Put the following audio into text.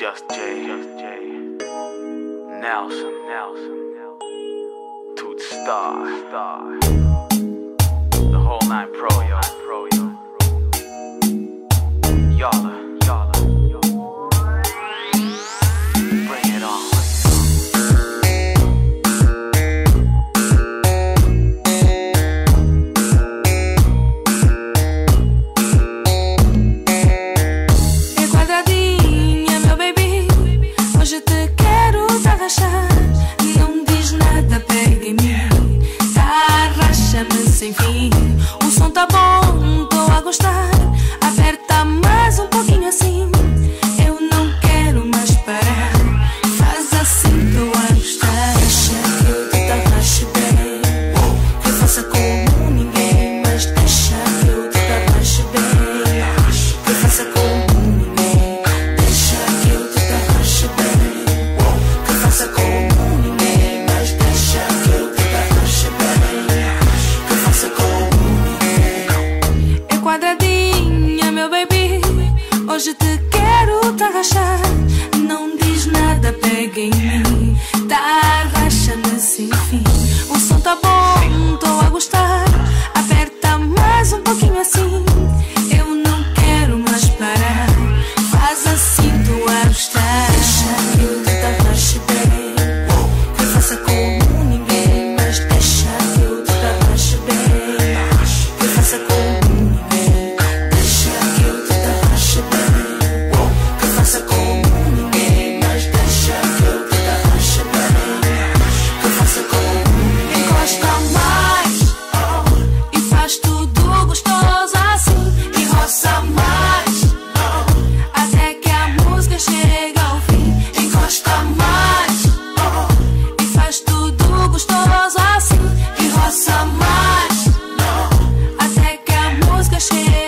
Just J. Just J. Nelson. Nelson. Toot Star. Star. The whole nine pro, yo. quero te agachar. Não diz nada, pega em mim. Tá agacha-me sem fim. O som tá bom, tô a gostar. Aperta mais um pouquinho assim. Eu não quero mais parar. Faz assim, tu a gostar. she